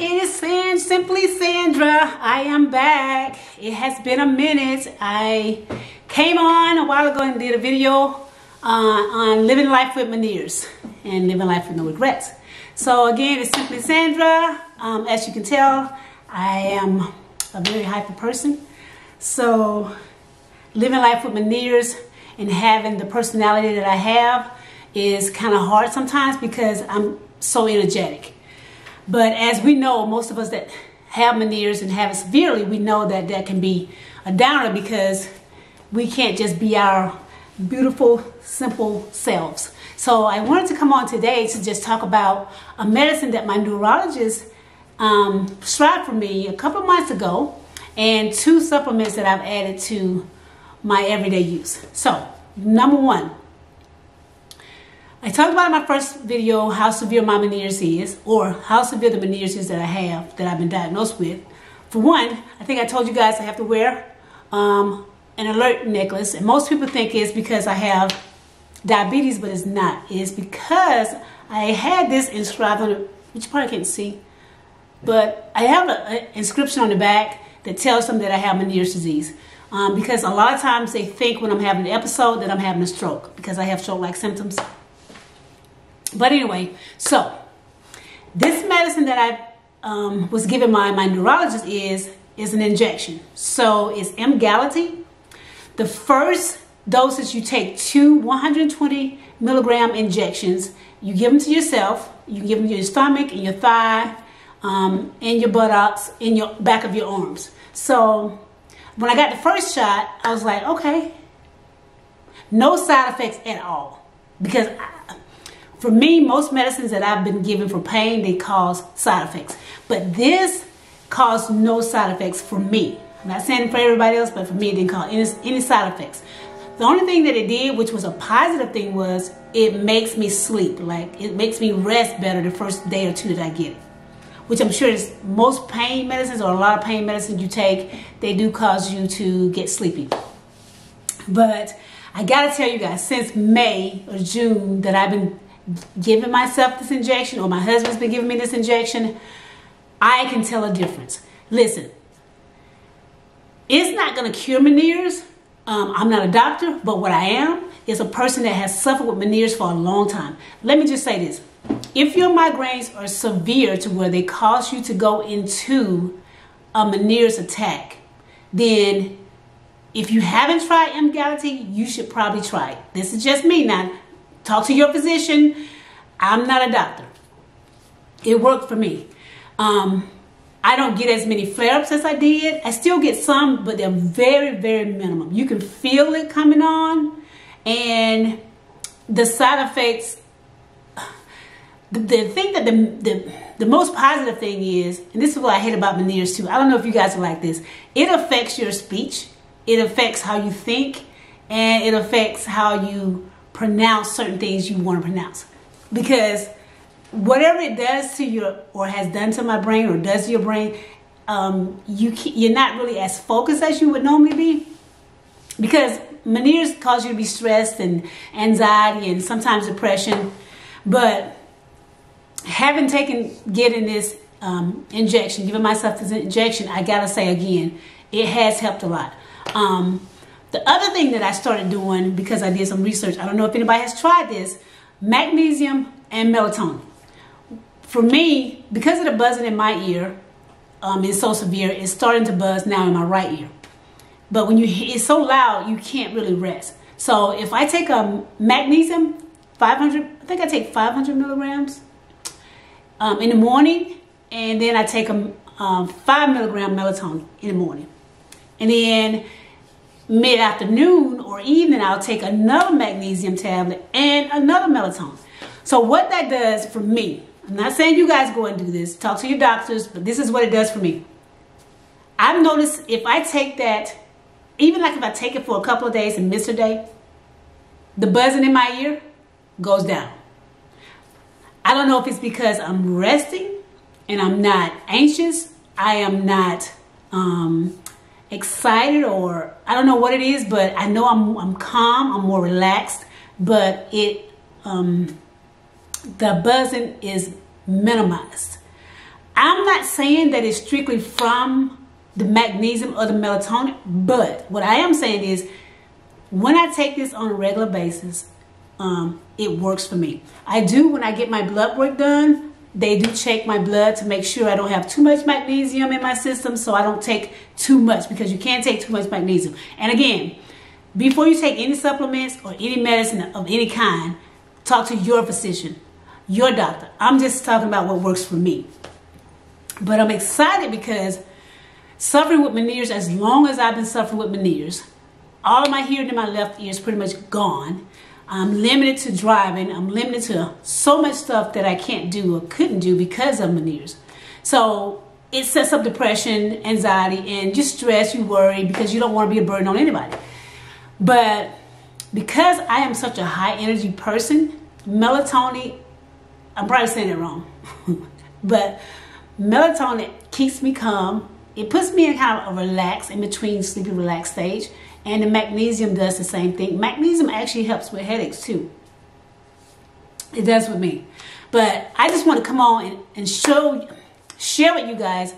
It is Sand, Simply Sandra. I am back. It has been a minute. I came on a while ago and did a video uh, on living life with Meniere's and living life with no regrets. So again, it's Simply Sandra. Um, as you can tell, I am a very hyper person. So living life with Meniere's and having the personality that I have is kind of hard sometimes because I'm so energetic. But as we know, most of us that have Meniere's and have it severely, we know that that can be a downer because we can't just be our beautiful, simple selves. So I wanted to come on today to just talk about a medicine that my neurologist um, prescribed for me a couple months ago and two supplements that I've added to my everyday use. So, number one, I talked about in my first video how severe my Meniere's is, or how severe the Meniere's is that I have, that I've been diagnosed with. For one, I think I told you guys I have to wear um, an alert necklace, and most people think it's because I have diabetes, but it's not. It's because I had this inscribed on it, which you probably can't see, but I have an inscription on the back that tells them that I have Meniere's disease. Um, because a lot of times they think when I'm having an episode that I'm having a stroke because I have stroke-like symptoms. But anyway, so this medicine that I um, was given by my neurologist is is an injection. So it's Emgality. The first dosage you take two 120 milligram injections. You give them to yourself. You give them to your stomach and your thigh, um, and your buttocks, in your back of your arms. So when I got the first shot, I was like, okay, no side effects at all because. For me, most medicines that I've been given for pain, they cause side effects. But this caused no side effects for me. I'm not saying for everybody else, but for me, it didn't cause any, any side effects. The only thing that it did, which was a positive thing, was it makes me sleep. Like, it makes me rest better the first day or two that I get it. Which I'm sure is most pain medicines or a lot of pain medicines you take, they do cause you to get sleepy. But I gotta tell you guys, since May or June that I've been giving myself this injection or my husband's been giving me this injection, I can tell a difference. Listen, it's not going to cure Meniere's. Um, I'm not a doctor, but what I am is a person that has suffered with Meniere's for a long time. Let me just say this. If your migraines are severe to where they cause you to go into a Meniere's attack, then if you haven't tried Emgality, you should probably try it. This is just me now. Talk to your physician. I'm not a doctor. It worked for me. Um, I don't get as many flare-ups as I did. I still get some, but they're very, very minimum. You can feel it coming on, and the side effects. The, the thing that the, the the most positive thing is, and this is what I hate about Meniere's too. I don't know if you guys are like this. It affects your speech. It affects how you think, and it affects how you pronounce certain things you want to pronounce. Because whatever it does to your, or has done to my brain, or does to your brain, um, you you're not really as focused as you would normally be. Because Meniere's cause you to be stressed and anxiety and sometimes depression. But having taken, getting this um, injection, giving myself this injection, I gotta say again, it has helped a lot. Um, the other thing that I started doing because I did some research, I don't know if anybody has tried this, magnesium and melatonin. For me, because of the buzzing in my ear, um, it's so severe, it's starting to buzz now in my right ear. But when you hear it's so loud, you can't really rest. So if I take a magnesium, 500, I think I take 500 milligrams um, in the morning, and then I take a um, five milligram melatonin in the morning. And then mid-afternoon or evening, I'll take another magnesium tablet and another melatonin. So what that does for me, I'm not saying you guys go and do this, talk to your doctors, but this is what it does for me. I've noticed if I take that, even like if I take it for a couple of days and miss a day, the buzzing in my ear goes down. I don't know if it's because I'm resting and I'm not anxious. I am not um, excited or I don't know what it is, but I know I'm, I'm calm, I'm more relaxed, but it, um, the buzzing is minimized. I'm not saying that it's strictly from the magnesium or the melatonin, but what I am saying is when I take this on a regular basis, um, it works for me. I do when I get my blood work done. They do check my blood to make sure I don't have too much magnesium in my system, so I don't take too much because you can't take too much magnesium. And again, before you take any supplements or any medicine of any kind, talk to your physician, your doctor. I'm just talking about what works for me. But I'm excited because suffering with Meniere's, as long as I've been suffering with Meniere's, all of my hearing in my left ear is pretty much gone. I'm limited to driving. I'm limited to so much stuff that I can't do or couldn't do because of Meniere's. So it sets up depression, anxiety, and just stress. You worry because you don't want to be a burden on anybody. But because I am such a high energy person, melatonin, I'm probably saying it wrong, but melatonin keeps me calm. It puts me in kind of a relaxed, in between sleepy relaxed stage. And the magnesium does the same thing. Magnesium actually helps with headaches too. It does with me. But I just want to come on and, and show, share with you guys.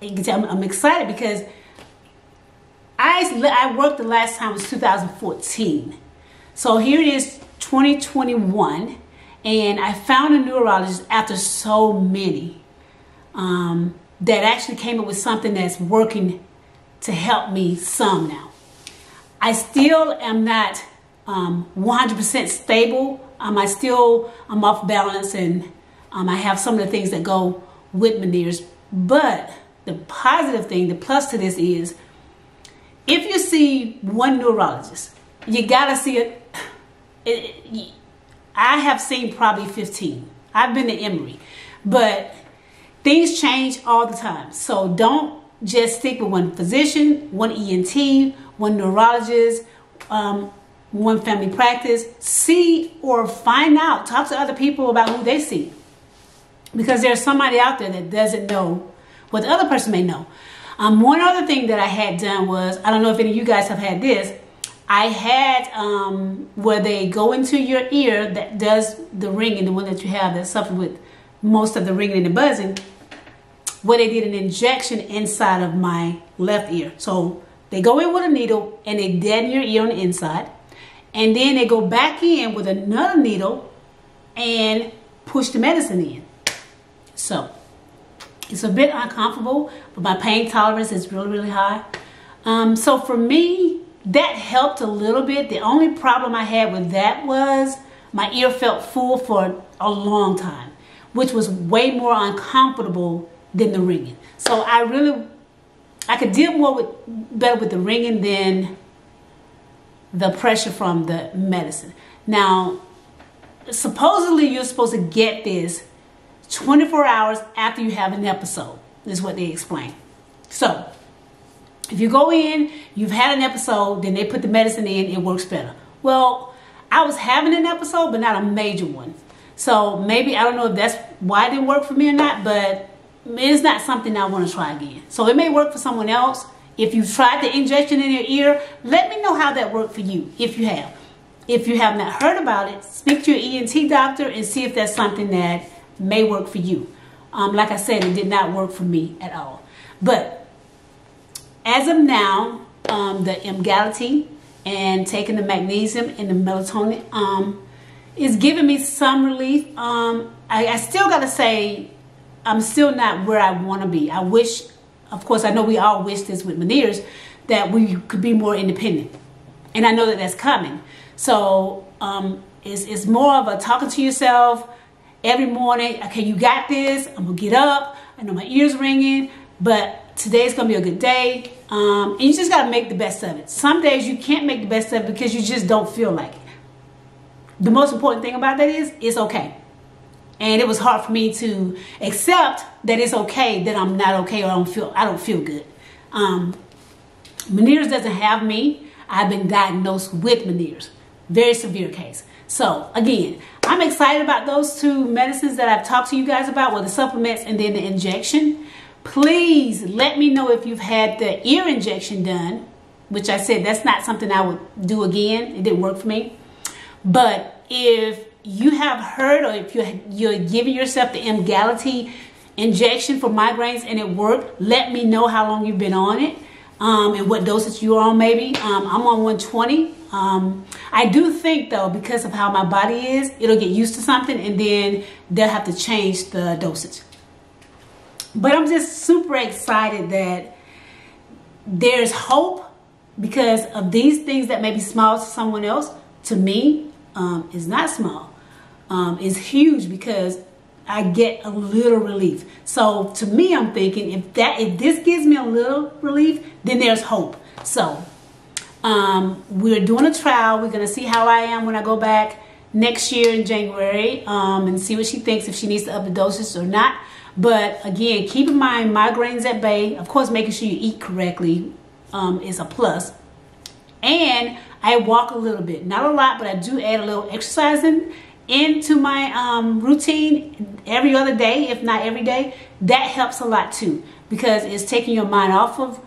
I'm, I'm excited because I, I worked the last time was 2014. So here it is 2021 and I found a neurologist after so many um, that actually came up with something that's working to help me some now. I still am not um, 100% stable. Um, I still, I'm off balance and um, I have some of the things that go with Meniere's. But the positive thing, the plus to this is if you see one neurologist, you gotta see it I have seen probably 15. I've been to Emory, but things change all the time. So don't just stick with one physician, one ENT, one neurologist, um, one family practice. See or find out, talk to other people about who they see. Because there's somebody out there that doesn't know what the other person may know. Um, one other thing that I had done was, I don't know if any of you guys have had this, I had um, where they go into your ear that does the ringing, the one that you have that suffers with most of the ringing and the buzzing, where they did an injection inside of my left ear. So they go in with a needle and they deaden your ear on the inside. And then they go back in with another needle and push the medicine in. So it's a bit uncomfortable, but my pain tolerance is really, really high. Um, so for me, that helped a little bit. The only problem I had with that was my ear felt full for a long time, which was way more uncomfortable than the ringing. So I really, I could deal more with, better with the ringing than the pressure from the medicine. Now, supposedly you're supposed to get this 24 hours after you have an episode, is what they explain. So, if you go in, you've had an episode, then they put the medicine in, it works better. Well, I was having an episode, but not a major one. So maybe, I don't know if that's why it didn't work for me or not, but it's not something I want to try again. So it may work for someone else. If you've tried the injection in your ear, let me know how that worked for you, if you have. If you have not heard about it, speak to your ENT doctor and see if that's something that may work for you. Um, like I said, it did not work for me at all. But as of now, um, the Emgality and taking the magnesium and the melatonin um, is giving me some relief. Um, I, I still got to say, I'm still not where I want to be. I wish, of course, I know we all wish this with Meniere's, that we could be more independent. And I know that that's coming. So um, it's, it's more of a talking to yourself, every morning, okay, you got this. I'm gonna get up. I know my ears ringing, but today's gonna be a good day. Um, and you just gotta make the best of it. Some days you can't make the best of it because you just don't feel like it. The most important thing about that is it's okay. And it was hard for me to accept that it's okay that I'm not okay or I don't feel I don't feel good. Um, Meniere's doesn't have me. I've been diagnosed with Meniere's. Very severe case. So again, I'm excited about those two medicines that I've talked to you guys about, well, the supplements and then the injection. Please let me know if you've had the ear injection done, which I said that's not something I would do again. It didn't work for me. But if you have heard or if you're, you're giving yourself the Emgality injection for migraines and it worked, let me know how long you've been on it um, and what dosage you're on maybe. Um, I'm on 120. Um, I do think though, because of how my body is, it'll get used to something and then they'll have to change the dosage. But I'm just super excited that there's hope because of these things that may be small to someone else. To me, um, is not small. Um, is huge because I get a little relief. So to me, I'm thinking if that if this gives me a little relief, then there's hope. So um, we're doing a trial. We're gonna see how I am when I go back next year in January um, and see what she thinks if she needs to up the doses or not. But again, keep in mind migraines at bay. Of course, making sure you eat correctly um, is a plus. And I walk a little bit, not a lot, but I do add a little exercising into my um, routine every other day, if not every day. That helps a lot too because it's taking your mind off of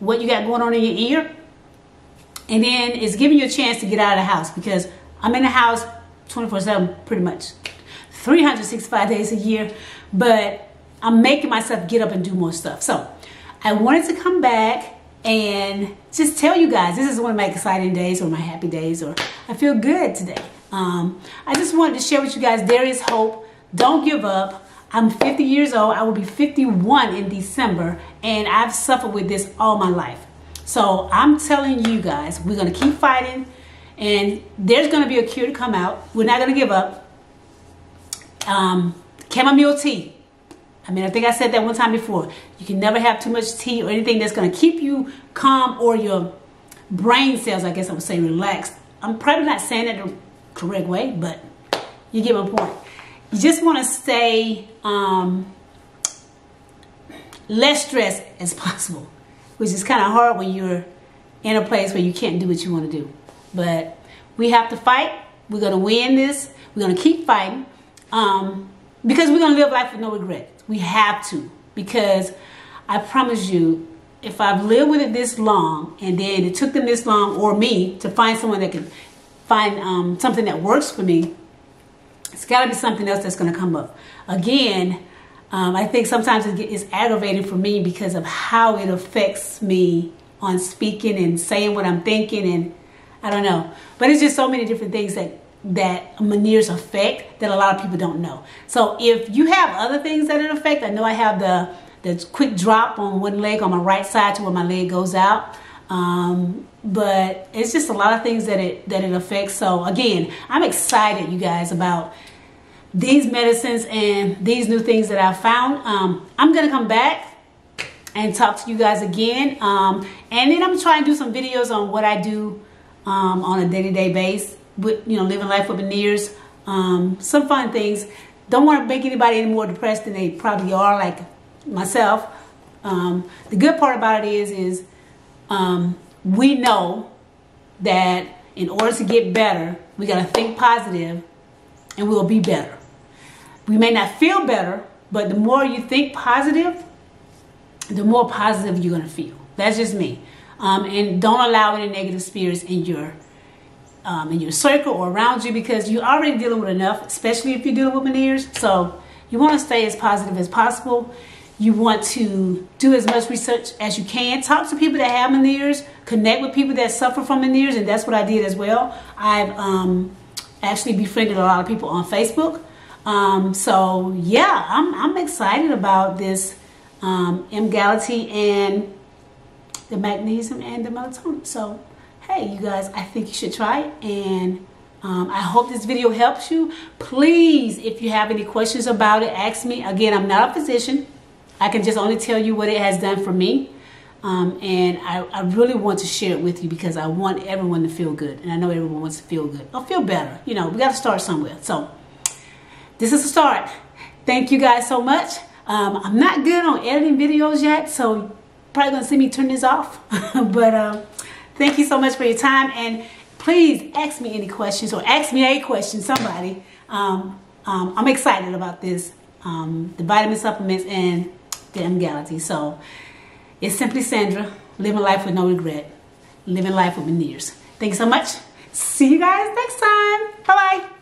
what you got going on in your ear. And then it's giving you a chance to get out of the house because I'm in the house 24 7 pretty much 365 days a year, but I'm making myself get up and do more stuff. So I wanted to come back and just tell you guys this is one of my exciting days or my happy days or I feel good today. Um, I just wanted to share with you guys there is hope. Don't give up. I'm 50 years old. I will be 51 in December and I've suffered with this all my life. So I'm telling you guys, we're going to keep fighting and there's going to be a cure to come out. We're not going to give up. Um, chamomile tea I mean, I think I said that one time before. You can never have too much tea or anything that's going to keep you calm or your brain cells, I guess I would say, relaxed. I'm probably not saying the correct way, but you get my point. You just want to stay um, less stressed as possible, which is kind of hard when you're in a place where you can't do what you want to do. But we have to fight. We're going to win this. We're going to keep fighting um, because we're going to live life with no regret. We have to because I promise you, if I've lived with it this long and then it took them this long or me to find someone that can find um, something that works for me, it's got to be something else that's going to come up. Again, um, I think sometimes it's aggravating for me because of how it affects me on speaking and saying what I'm thinking and I don't know. But it's just so many different things that that Meniere's affect that a lot of people don't know. So if you have other things that it affect, I know I have the the quick drop on one leg on my right side to where my leg goes out. Um, but it's just a lot of things that it that it affects. So again, I'm excited, you guys, about these medicines and these new things that I found. Um, I'm gonna come back and talk to you guys again, um, and then I'm trying to try and do some videos on what I do um, on a day-to-day -day base with you know living life with Meniere's. Um, some fun things. Don't want to make anybody any more depressed than they probably are, like myself. Um, the good part about it is, is um, we know that in order to get better, we got to think positive, and we'll be better. We may not feel better, but the more you think positive, the more positive you're gonna feel. That's just me. Um, and don't allow any negative spirits in your um, in your circle or around you because you're already dealing with enough, especially if you're dealing with Meniere's. So you want to stay as positive as possible. You want to do as much research as you can. Talk to people that have Meniere's. Connect with people that suffer from Meniere's, and that's what I did as well. I've um, actually befriended a lot of people on Facebook. Um, so yeah, I'm, I'm excited about this um, Emgality and the magnesium and the melatonin. So hey, you guys, I think you should try it. And um, I hope this video helps you. Please, if you have any questions about it, ask me. Again, I'm not a physician. I can just only tell you what it has done for me. Um, and I, I, really want to share it with you because I want everyone to feel good. And I know everyone wants to feel good or feel better. You know, we got to start somewhere. So this is a start. Thank you guys so much. Um, I'm not good on editing videos yet, so probably going to see me turn this off. but uh, Thank you so much for your time. And please ask me any questions or ask me a question, somebody. Um, um, I'm excited about this, um, the vitamin supplements and the Emgality. So it's simply Sandra, living life with no regret, living life with Meniere's. Thanks so much. See you guys next time. Bye-bye.